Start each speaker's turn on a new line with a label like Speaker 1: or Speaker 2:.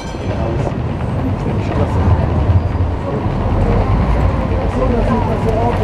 Speaker 1: Ich Straße. So, das sieht man so aus.